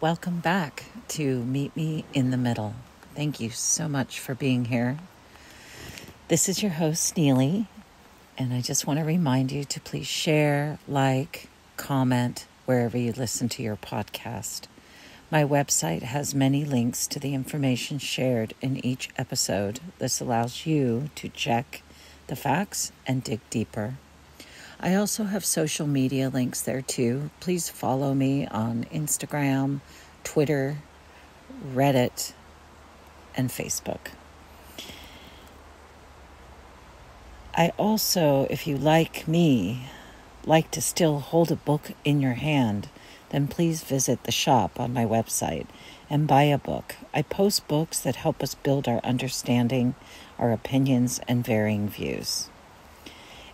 Welcome back to Meet Me in the Middle. Thank you so much for being here. This is your host, Neely, and I just want to remind you to please share, like, comment wherever you listen to your podcast. My website has many links to the information shared in each episode. This allows you to check the facts and dig deeper. I also have social media links there too. Please follow me on Instagram, Twitter, Reddit, and Facebook. I also, if you like me, like to still hold a book in your hand, then please visit the shop on my website and buy a book. I post books that help us build our understanding, our opinions, and varying views.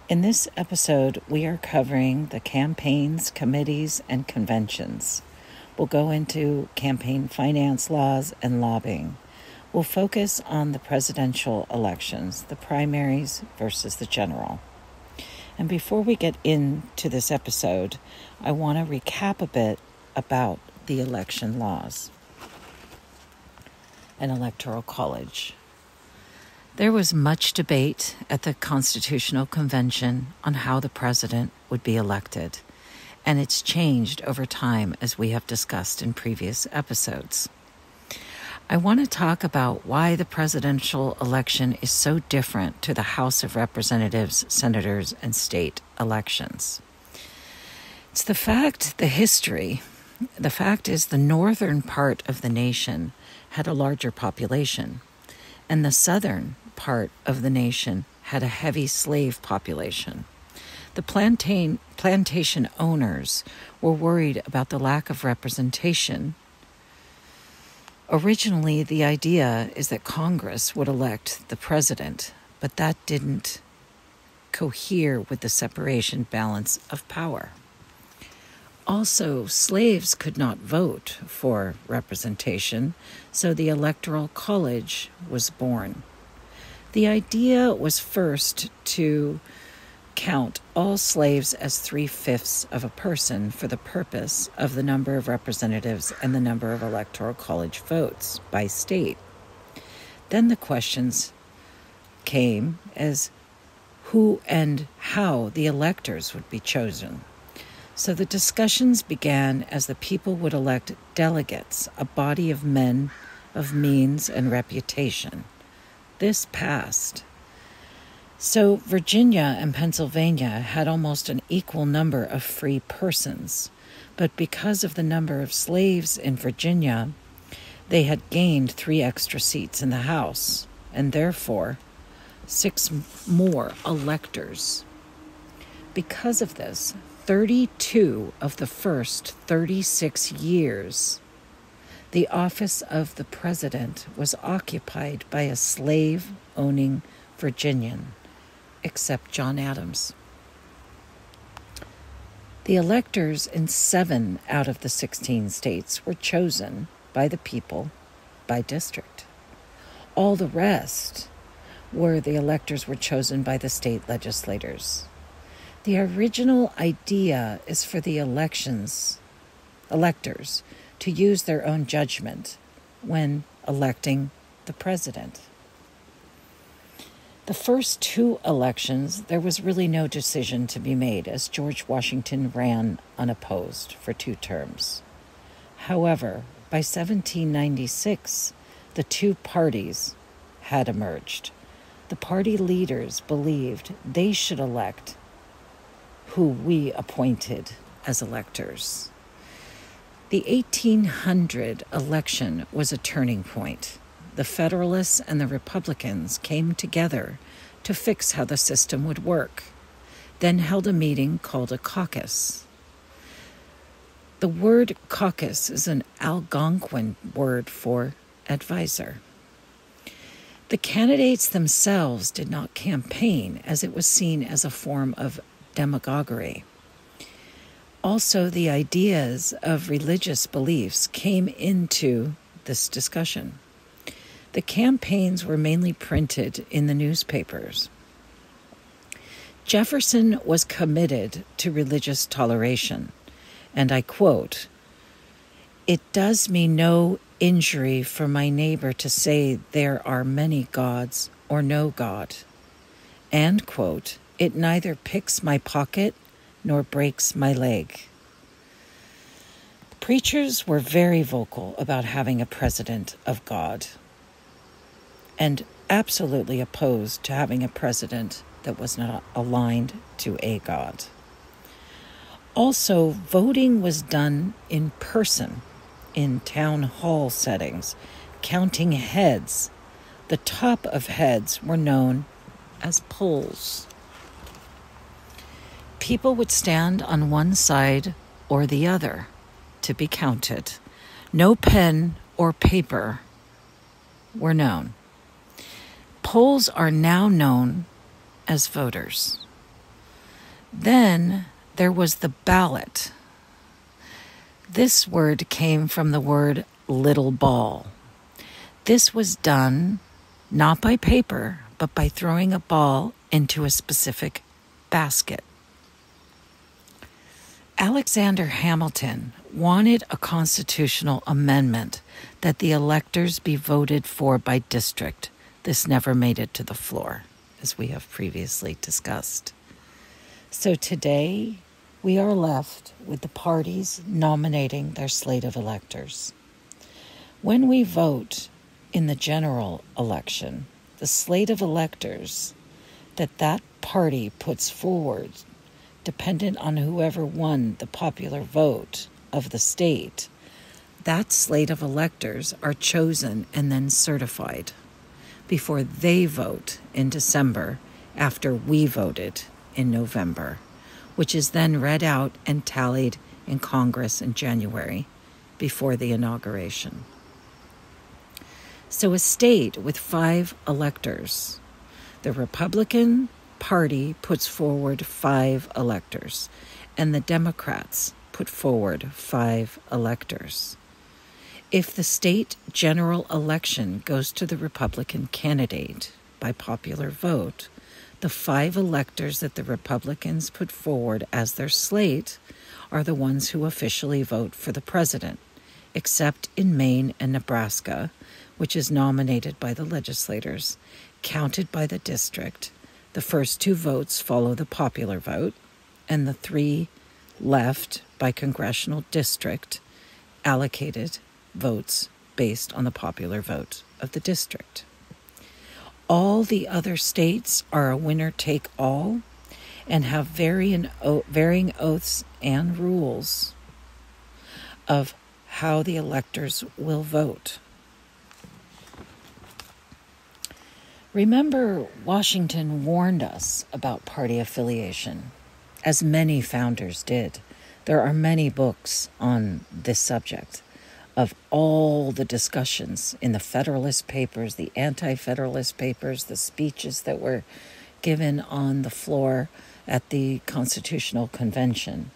In this episode, we are covering the campaigns, committees, and conventions. We'll go into campaign finance laws and lobbying. We'll focus on the presidential elections, the primaries versus the general. And before we get into this episode, I want to recap a bit about the election laws and electoral college. There was much debate at the Constitutional Convention on how the president would be elected, and it's changed over time as we have discussed in previous episodes. I want to talk about why the presidential election is so different to the House of Representatives, senators, and state elections. It's the fact, the history. The fact is, the northern part of the nation had a larger population, and the southern part of the nation had a heavy slave population. The plantain, plantation owners were worried about the lack of representation. Originally, the idea is that Congress would elect the president, but that didn't cohere with the separation balance of power. Also, slaves could not vote for representation, so the Electoral College was born. The idea was first to count all slaves as three fifths of a person for the purpose of the number of representatives and the number of electoral college votes by state. Then the questions came as who and how the electors would be chosen. So the discussions began as the people would elect delegates, a body of men of means and reputation this passed. So, Virginia and Pennsylvania had almost an equal number of free persons, but because of the number of slaves in Virginia, they had gained three extra seats in the House, and therefore six more electors. Because of this, 32 of the first 36 years the office of the president was occupied by a slave owning Virginian, except John Adams. The electors in seven out of the 16 states were chosen by the people by district. All the rest were the electors were chosen by the state legislators. The original idea is for the elections electors to use their own judgment when electing the president. The first two elections, there was really no decision to be made as George Washington ran unopposed for two terms. However, by 1796, the two parties had emerged. The party leaders believed they should elect who we appointed as electors. The 1800 election was a turning point. The Federalists and the Republicans came together to fix how the system would work, then held a meeting called a caucus. The word caucus is an Algonquin word for advisor. The candidates themselves did not campaign as it was seen as a form of demagoguery also the ideas of religious beliefs came into this discussion. The campaigns were mainly printed in the newspapers. Jefferson was committed to religious toleration, and I quote It does me no injury for my neighbor to say there are many gods or no God. And, quote, it neither picks my pocket nor breaks my leg. Preachers were very vocal about having a president of God and absolutely opposed to having a president that was not aligned to a God. Also, voting was done in person in town hall settings, counting heads. The top of heads were known as polls. People would stand on one side or the other to be counted. No pen or paper were known. Polls are now known as voters. Then there was the ballot. This word came from the word little ball. This was done not by paper, but by throwing a ball into a specific basket. Alexander Hamilton wanted a constitutional amendment that the electors be voted for by district. This never made it to the floor, as we have previously discussed. So today, we are left with the parties nominating their slate of electors. When we vote in the general election, the slate of electors that that party puts forward dependent on whoever won the popular vote of the state, that slate of electors are chosen and then certified before they vote in December after we voted in November, which is then read out and tallied in Congress in January before the inauguration. So, a state with five electors, the Republican, Party puts forward five electors, and the Democrats put forward five electors. If the state general election goes to the Republican candidate by popular vote, the five electors that the Republicans put forward as their slate are the ones who officially vote for the president, except in Maine and Nebraska, which is nominated by the legislators, counted by the district, the first two votes follow the popular vote, and the three left by congressional district allocated votes based on the popular vote of the district. All the other states are a winner take all and have varying, varying oaths and rules of how the electors will vote. Remember, Washington warned us about party affiliation, as many founders did. There are many books on this subject of all the discussions in the Federalist Papers, the Anti Federalist Papers, the speeches that were given on the floor at the Constitutional Convention.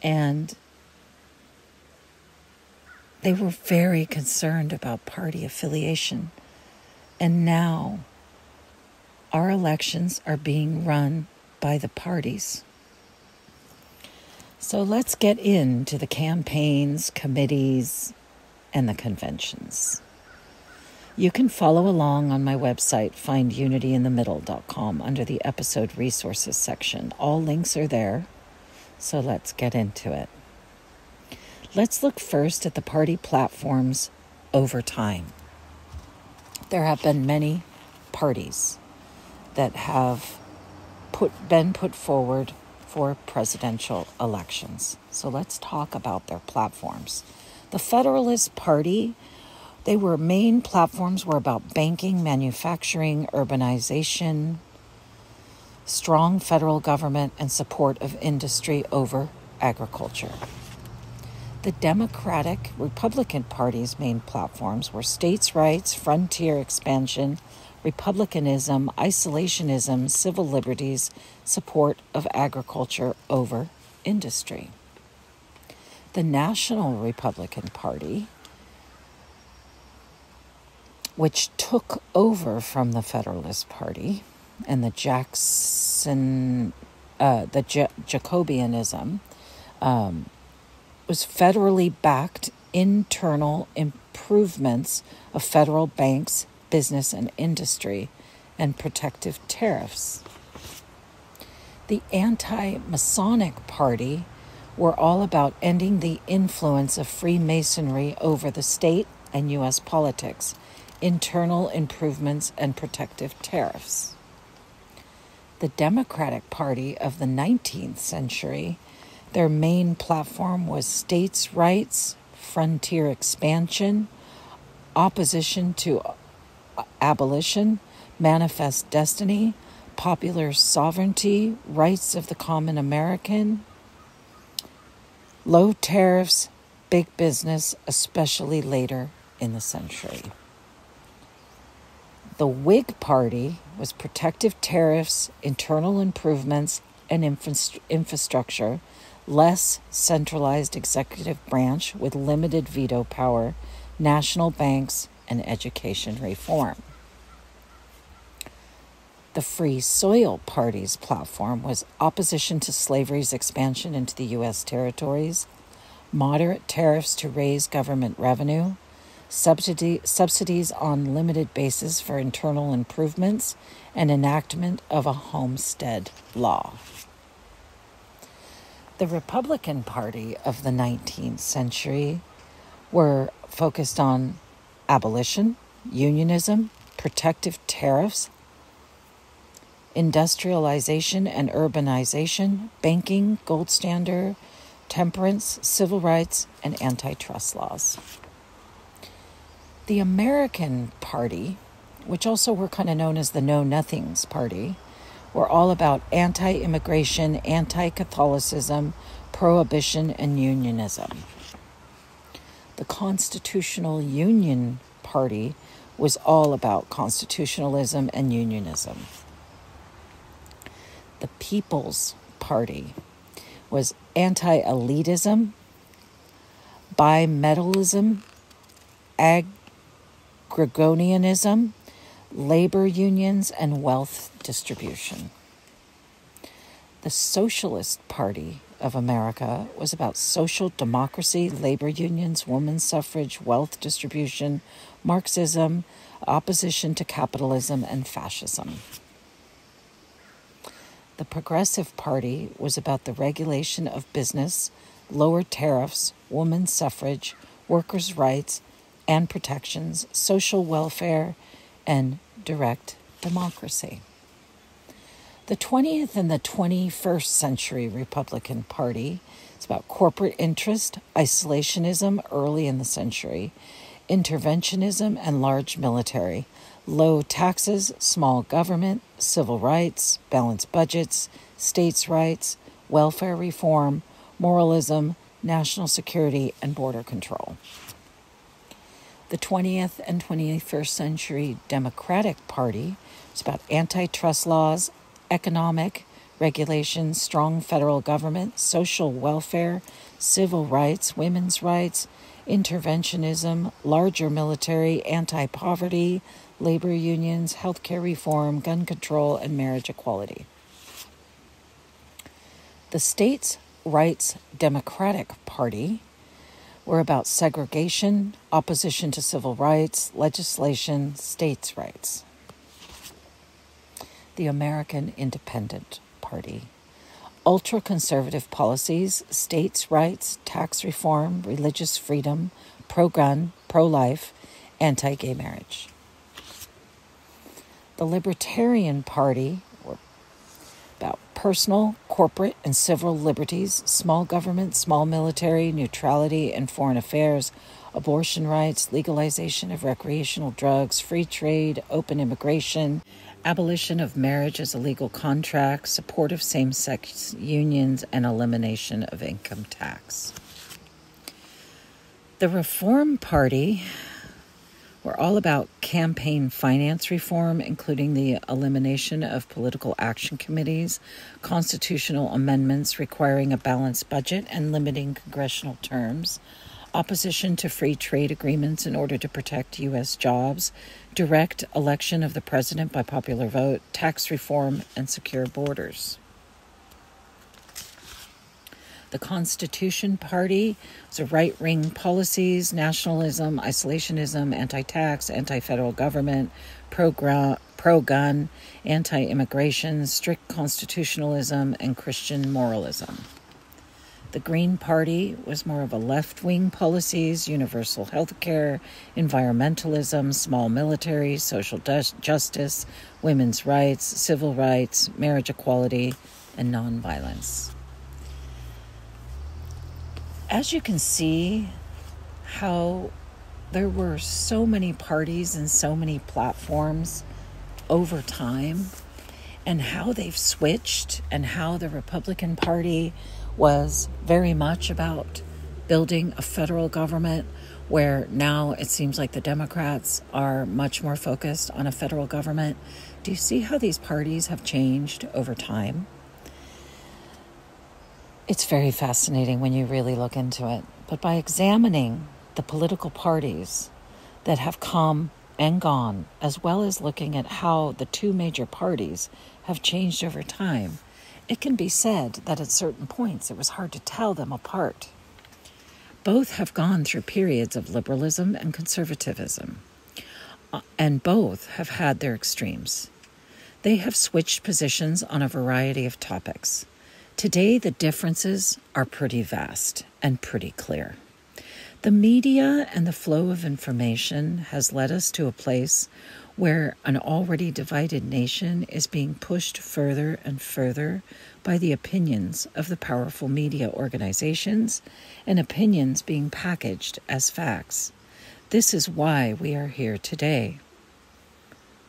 And they were very concerned about party affiliation and now our elections are being run by the parties. So let's get into the campaigns, committees, and the conventions. You can follow along on my website, findunityinthemiddle.com, under the episode resources section. All links are there, so let's get into it. Let's look first at the party platforms over time there have been many parties that have put been put forward for presidential elections. So let's talk about their platforms. The Federalist Party, they were main platforms were about banking, manufacturing, urbanization, strong federal government and support of industry over agriculture. The Democratic Republican Party's main platforms were states' rights, frontier expansion, republicanism, isolationism, civil liberties, support of agriculture over industry. The National Republican Party, which took over from the Federalist Party and the Jackson, uh, the J- Jacobianism, um, was federally backed internal improvements of federal banks, business, and industry, and protective tariffs. The anti Masonic Party were all about ending the influence of Freemasonry over the state and U.S. politics, internal improvements, and protective tariffs. The Democratic Party of the 19th century, their main platform was states' rights, frontier expansion, opposition to uh, abolition, manifest destiny, popular sovereignty, rights of the common American, low tariffs, big business, especially later in the century. The Whig Party was protective tariffs, internal improvements, and infra- infrastructure, less centralized executive branch with limited veto power, national banks, and education reform. The Free Soil Party's platform was opposition to slavery's expansion into the U.S. territories, moderate tariffs to raise government revenue, subsidy, subsidies on limited basis for internal improvements, and enactment of a homestead law. The Republican Party of the 19th century were focused on abolition, unionism, protective tariffs, industrialization and urbanization, banking, gold standard, temperance, civil rights, and antitrust laws. The American Party, which also were kind of known as the Know Nothings Party, were all about anti immigration, anti Catholicism, prohibition, and unionism. The Constitutional Union Party was all about constitutionalism and unionism the People's Party was anti elitism, bimetallism, agrarianism, labor unions, and wealth distribution. The Socialist Party of America was about social democracy, labor unions, women's suffrage, wealth distribution, Marxism, opposition to capitalism, and fascism. The Progressive Party was about the regulation of business, lower tariffs, women's suffrage, workers' rights and protections, social welfare, and direct democracy. The 20th and the 21st century Republican Party is about corporate interest, isolationism early in the century, interventionism, and large military, low taxes, small government, civil rights, balanced budgets, states' rights, welfare reform, moralism, national security, and border control. The 20th and 21st century Democratic Party is about antitrust laws, economic regulations, strong federal government, social welfare, civil rights, women's rights, interventionism, larger military, anti poverty, labor unions, healthcare reform, gun control, and marriage equality. The states' rights Democratic Party were about segregation, opposition to civil rights, legislation, states' rights. The American Independent Party. Ultra conservative policies, states' rights, tax reform, religious freedom, pro gun, pro life, anti gay marriage. The Libertarian Party about personal, corporate, and civil liberties, small government, small military, neutrality in foreign affairs, abortion rights, legalization of recreational drugs, free trade, open immigration, abolition of marriage as a legal contract, support of same sex unions, and elimination of income tax. The Reform Party we're all about campaign finance reform, including the elimination of political action committees, constitutional amendments requiring a balanced budget and limiting congressional terms, opposition to free trade agreements in order to protect U.S. jobs, direct election of the president by popular vote, tax reform, and secure borders. The Constitution Party was a right wing policies, nationalism, isolationism, anti tax, anti federal government, pro gun, anti immigration, strict constitutionalism, and Christian moralism. The Green Party was more of a left wing policies, universal health care, environmentalism, small military, social justice, women's rights, civil rights, marriage equality, and nonviolence. As you can see, how there were so many parties and so many platforms over time, and how they've switched, and how the Republican Party was very much about building a federal government where now it seems like the Democrats are much more focused on a federal government. Do you see how these parties have changed over time? It's very fascinating when you really look into it. But by examining the political parties that have come and gone, as well as looking at how the two major parties have changed over time, it can be said that at certain points it was hard to tell them apart. Both have gone through periods of liberalism and conservatism, uh, and both have had their extremes. They have switched positions on a variety of topics. Today, the differences are pretty vast and pretty clear. The media and the flow of information has led us to a place where an already divided nation is being pushed further and further by the opinions of the powerful media organizations and opinions being packaged as facts. This is why we are here today.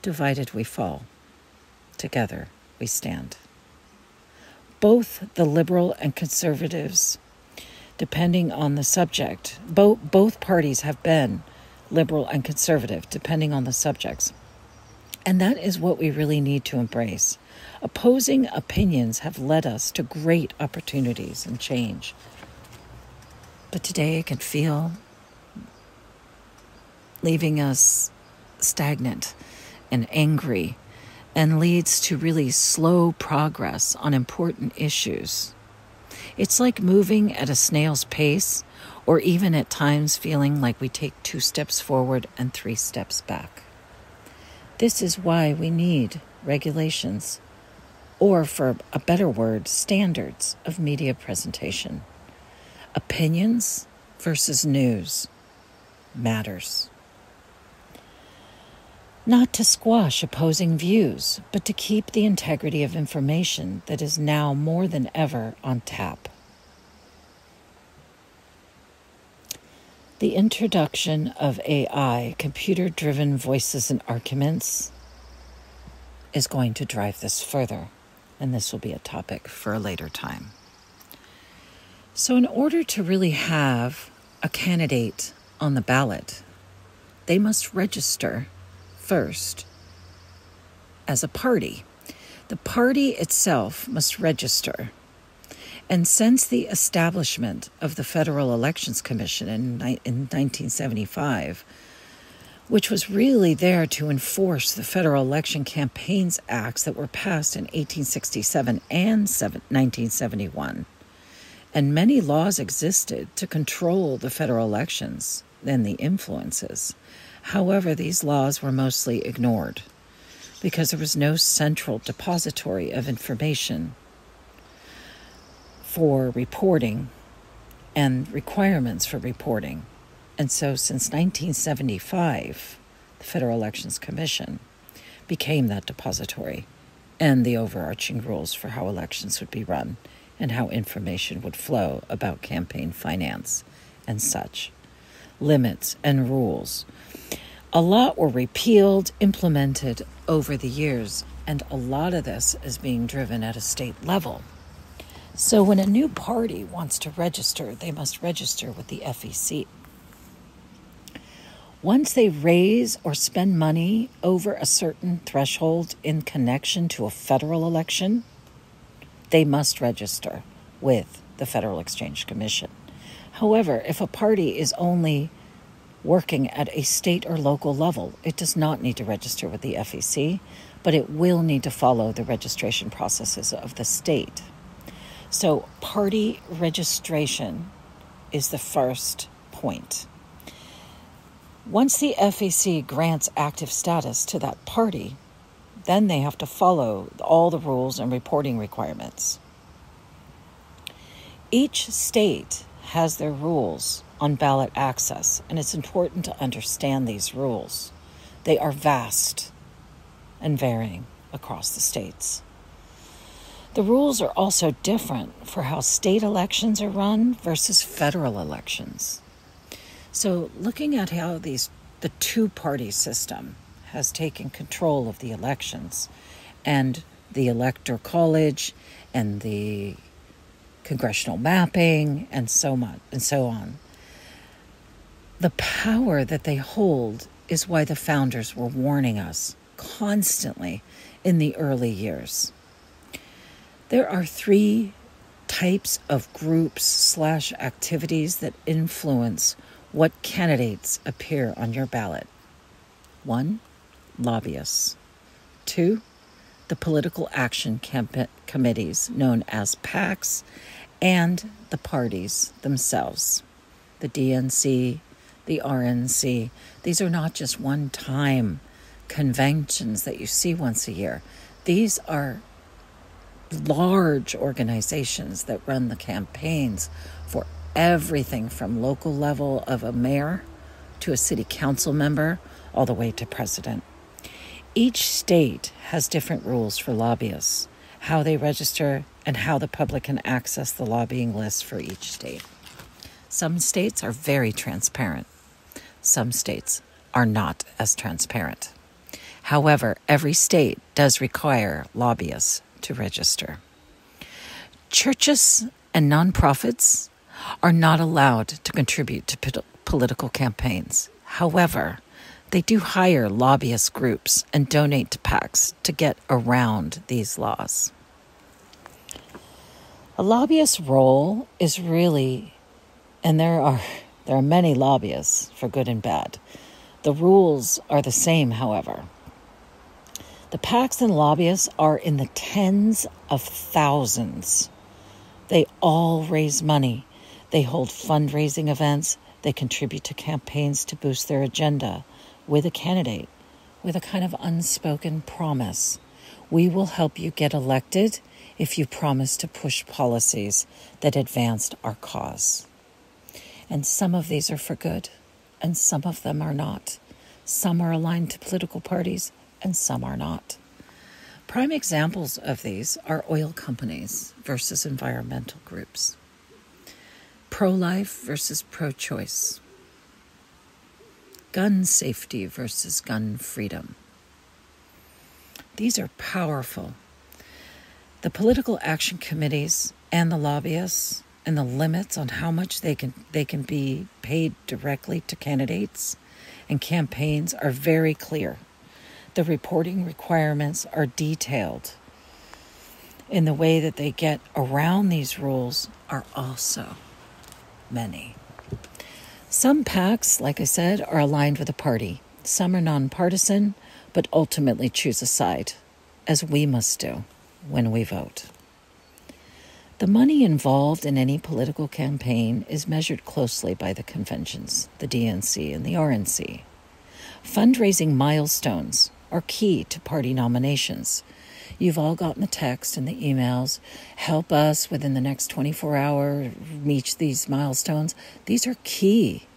Divided we fall, together we stand. Both the liberal and conservatives, depending on the subject, both, both parties have been liberal and conservative, depending on the subjects. And that is what we really need to embrace. Opposing opinions have led us to great opportunities and change. But today it can feel leaving us stagnant and angry and leads to really slow progress on important issues. It's like moving at a snail's pace or even at times feeling like we take two steps forward and three steps back. This is why we need regulations, or for a better word, standards of media presentation. Opinions versus news matters. Not to squash opposing views, but to keep the integrity of information that is now more than ever on tap. The introduction of AI, computer driven voices and arguments, is going to drive this further, and this will be a topic for a later time. So, in order to really have a candidate on the ballot, they must register first as a party. The party itself must register and since the establishment of the Federal Elections Commission in, in 1975, which was really there to enforce the Federal Election Campaigns Acts that were passed in 1867 and 1971, and many laws existed to control the federal elections and the influences. However, these laws were mostly ignored because there was no central depository of information for reporting and requirements for reporting. And so, since 1975, the Federal Elections Commission became that depository and the overarching rules for how elections would be run and how information would flow about campaign finance and such. Limits and rules. A lot were repealed, implemented over the years, and a lot of this is being driven at a state level. So, when a new party wants to register, they must register with the FEC. Once they raise or spend money over a certain threshold in connection to a federal election, they must register with the Federal Exchange Commission. However, if a party is only working at a state or local level, it does not need to register with the FEC, but it will need to follow the registration processes of the state. So, party registration is the first point. Once the FEC grants active status to that party, then they have to follow all the rules and reporting requirements. Each state has their rules on ballot access, and it's important to understand these rules. They are vast and varying across the states. The rules are also different for how state elections are run versus federal elections. So, looking at how these the two-party system has taken control of the elections and the elector college and the congressional mapping and so on and so on. The power that they hold is why the founders were warning us constantly in the early years. There are three types of groups slash activities that influence what candidates appear on your ballot. One, lobbyists. Two, the political action committees known as PACs and the parties themselves, the DNC, the RNC. These are not just one time conventions that you see once a year. These are large organizations that run the campaigns for everything from local level of a mayor to a city council member all the way to president. Each state has different rules for lobbyists, how they register, and how the public can access the lobbying list for each state. Some states are very transparent. Some states are not as transparent. However, every state does require lobbyists to register. Churches and nonprofits are not allowed to contribute to political campaigns. However, they do hire lobbyist groups and donate to PACs to get around these laws. A lobbyist's role is really, and there are there are many lobbyists for good and bad. The rules are the same, however. The PACs and lobbyists are in the tens of thousands. They all raise money. They hold fundraising events. They contribute to campaigns to boost their agenda with a candidate with a kind of unspoken promise. We will help you get elected if you promise to push policies that advanced our cause. And some of these are for good, and some of them are not. Some are aligned to political parties, and some are not. Prime examples of these are oil companies versus environmental groups, pro life versus pro choice, gun safety versus gun freedom. These are powerful. The political action committees and the lobbyists and the limits on how much they can they can be paid directly to candidates and campaigns are very clear the reporting requirements are detailed in the way that they get around these rules are also many. Some PACs, like I said, are aligned with a party. Some are nonpartisan, but ultimately choose a side, as we must do when we vote. The money involved in any political campaign is measured closely by the conventions, the DNC and the RNC. Fundraising milestones are key to party nominations. You've all gotten the text and the emails. Help us within the next 24 hours reach these milestones. These are key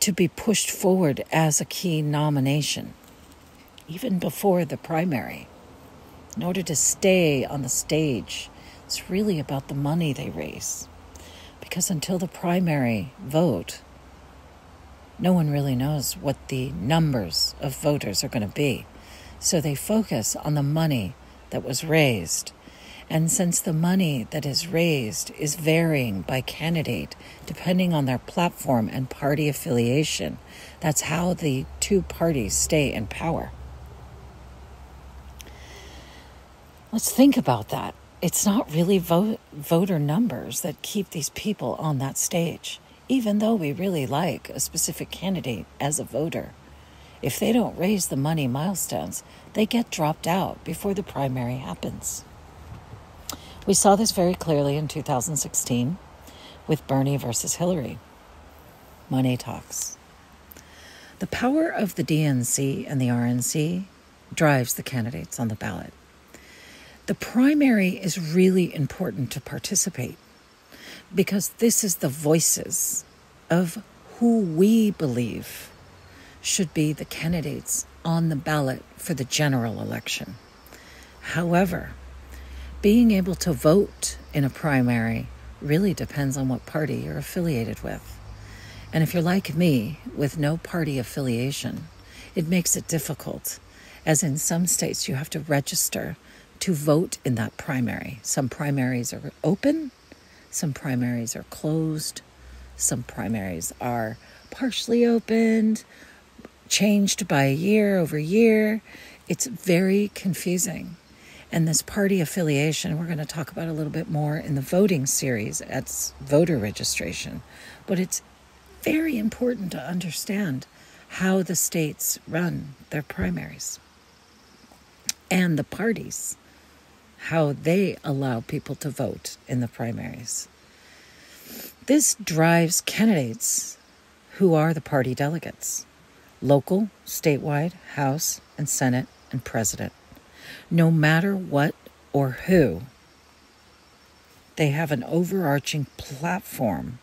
to be pushed forward as a key nomination, even before the primary. In order to stay on the stage, it's really about the money they raise. Because until the primary vote, no one really knows what the numbers of voters are going to be. So they focus on the money that was raised. And since the money that is raised is varying by candidate depending on their platform and party affiliation, that's how the two parties stay in power. Let's think about that. It's not really vote, voter numbers that keep these people on that stage even though we really like a specific candidate as a voter. If they don't raise the money milestones, they get dropped out before the primary happens. We saw this very clearly in 2016 with Bernie versus Hillary. Money talks. The power of the DNC and the RNC drives the candidates on the ballot. The primary is really important to participate because this is the voices of who we believe should be the candidates on the ballot for the general election. However, being able to vote in a primary really depends on what party you're affiliated with. And if you're like me, with no party affiliation, it makes it difficult, as in some states you have to register to vote in that primary. Some primaries are open, some primaries are closed, some primaries are partially opened, changed by year over year. It's very confusing. And this party affiliation, we're going to talk about a little bit more in the voting series at voter registration. But it's very important to understand how the states run their primaries and the parties, how they allow people to vote in the primaries. This drives candidates who are the party delegates local, statewide, House, and Senate, and President. No matter what or who, they have an overarching platform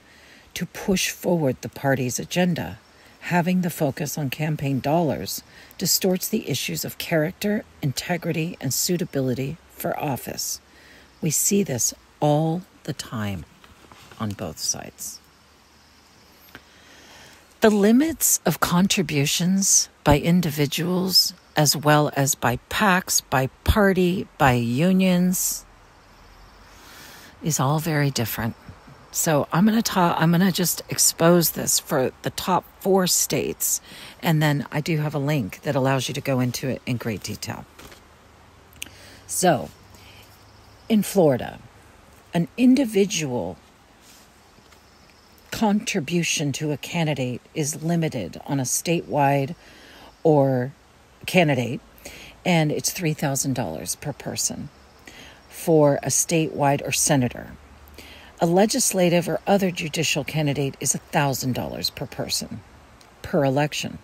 to push forward the party's agenda. Having the focus on campaign dollars distorts the issues of character, integrity, and suitability for office. We see this all the time on both sides. The limits of contributions by individuals, as well as by PACs, by party, by unions, is all very different. So I'm going to talk I'm going to just expose this for the top 4 states and then I do have a link that allows you to go into it in great detail. So, in Florida, an individual contribution to a candidate is limited on a statewide or candidate and it's $3,000 per person for a statewide or senator. A legislative or other judicial candidate is $1,000 per person per election.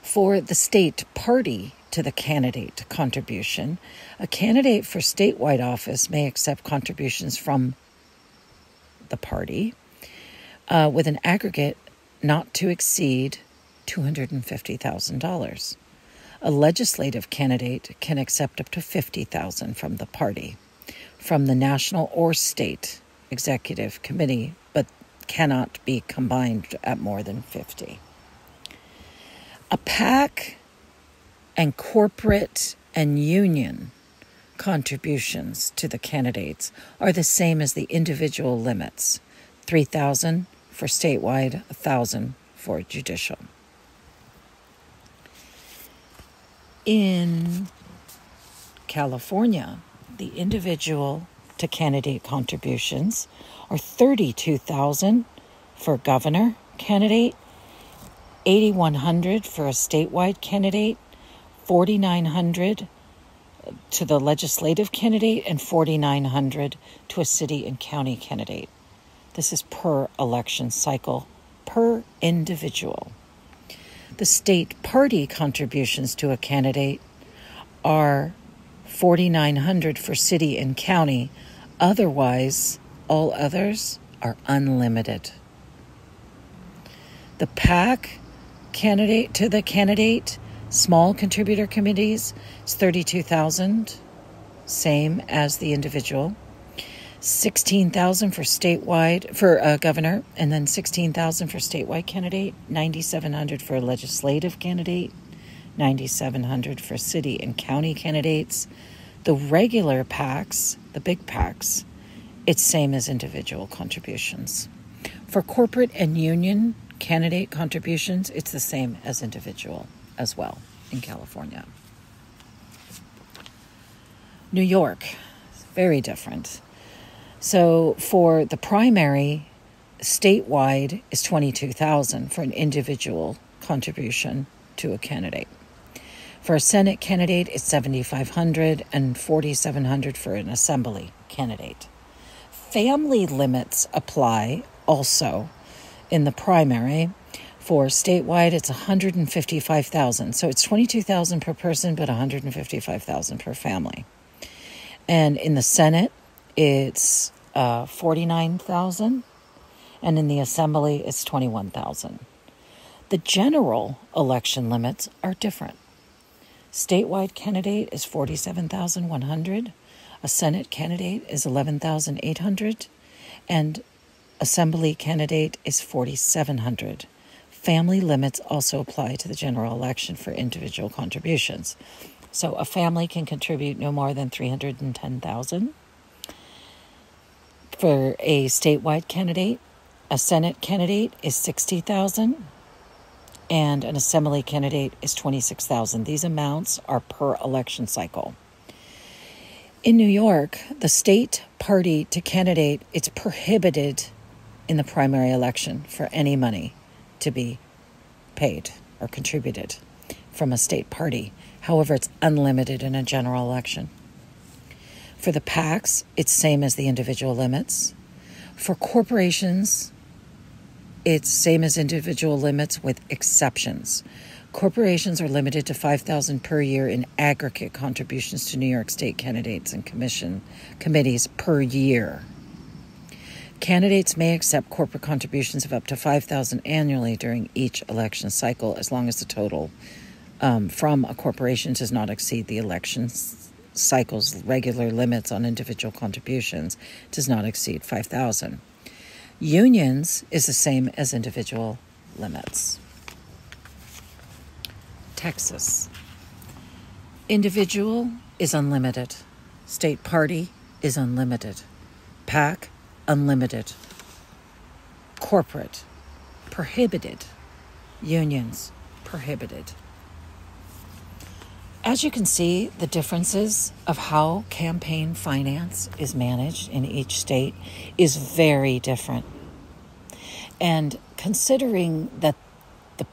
For the state party to the candidate contribution, a candidate for statewide office may accept contributions from the party uh, with an aggregate not to exceed $250,000. A legislative candidate can accept up to 50,000 from the party from the national or state executive committee, but cannot be combined at more than 50. A PAC and corporate and union contributions to the candidates are the same as the individual limits. 3000 for statewide 1000 for judicial. In California the individual to candidate contributions are 32,000 for governor candidate, 8100 for a statewide candidate, 4900 to the legislative candidate and 4900 to a city and county candidate. This is per election cycle per individual. The state party contributions to a candidate are 4900 for city and county. Otherwise, all others are unlimited. The PAC candidate to the candidate small contributor committees. Is 32,000 same as the individual. 16,000 for statewide for a governor and then 16,000 for statewide candidate. 9,700 for a legislative candidate. 9,700 for city and county candidates. The regular PACs, the big PACs, it's same as individual contributions. For corporate and union candidate contributions, it's the same as individual as well in California. New York, very different. So for the primary, statewide is 22,000 for an individual contribution to a candidate. For a Senate candidate, it's 7,500 and 4,700 for an Assembly candidate. Family limits apply also in the primary. For statewide, it's 155,000. So it's 22,000 per person, but 155,000 per family. And in the Senate, it's uh, 49,000. And in the Assembly, it's 21,000. The general election limits are different. Statewide candidate is 47,100. A Senate candidate is 11,800. And Assembly candidate is 4,700. Family limits also apply to the general election for individual contributions. So a family can contribute no more than 310,000. For a statewide candidate, a Senate candidate is 60,000 and an assembly candidate is 26,000. These amounts are per election cycle. In New York, the state party to candidate, it's prohibited in the primary election for any money to be paid or contributed from a state party. However, it's unlimited in a general election. For the PACs, it's same as the individual limits. For corporations, it's same as individual limits with exceptions. Corporations are limited to 5000 per year in aggregate contributions to New York State candidates and commission committees per year. Candidates may accept corporate contributions of up to 5000 annually during each election cycle as long as the total um, from a corporation does not exceed the election cycle's regular limits on individual contributions does not exceed 5000 Unions is the same as individual limits. Texas. Individual is unlimited. State party is unlimited. PAC, unlimited. Corporate, prohibited. Unions, prohibited. As you can see, the differences of how campaign finance is managed in each state is very different. And considering that the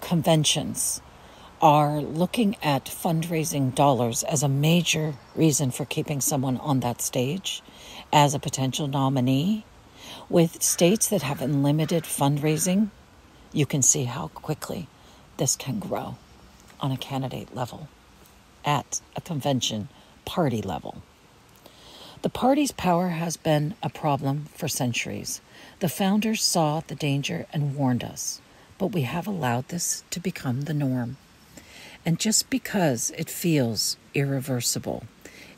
conventions are looking at fundraising dollars as a major reason for keeping someone on that stage as a potential nominee, with states that have unlimited fundraising, you can see how quickly this can grow on a candidate level at a convention party level. The party's power has been a problem for centuries. The founders saw the danger and warned us, but we have allowed this to become the norm. And just because it feels irreversible,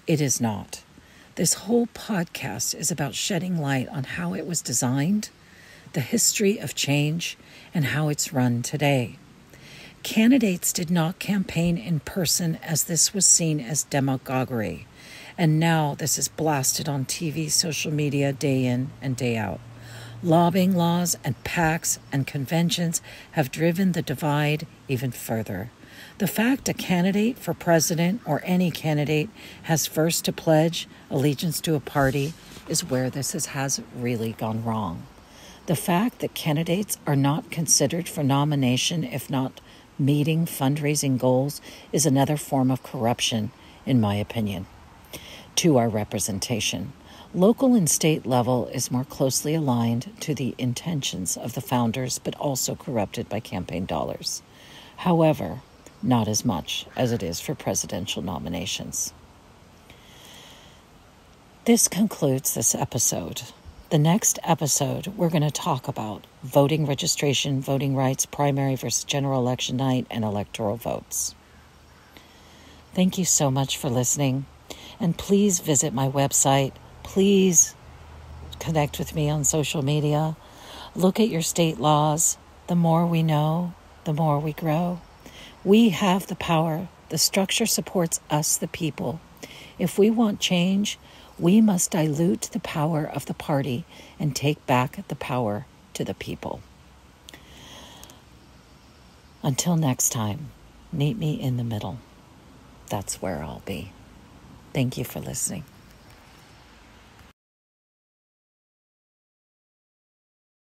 it is not. This whole podcast is about shedding light on how it was designed, the history of change, and how it's run today. Candidates did not campaign in person as this was seen as demagoguery, and now this is blasted on TV, social media, day in and day out. Lobbying laws and PACs and conventions have driven the divide even further. The fact a candidate for president or any candidate has first to pledge allegiance to a party is where this has really gone wrong. The fact that candidates are not considered for nomination if not meeting fundraising goals is another form of corruption, in my opinion, to our representation. Local and state level is more closely aligned to the intentions of the founders, but also corrupted by campaign dollars. However, not as much as it is for presidential nominations. This concludes this episode. The next episode, we're going to talk about voting registration, voting rights, primary versus general election night, and electoral votes. Thank you so much for listening. And please visit my website. Please connect with me on social media. Look at your state laws. The more we know, the more we grow. We have the power. The structure supports us, the people. If we want change, we must dilute the power of the party and take back the power to the people. Until next time, meet me in the middle. That's where I'll be. Thank you for listening.